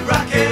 rockin'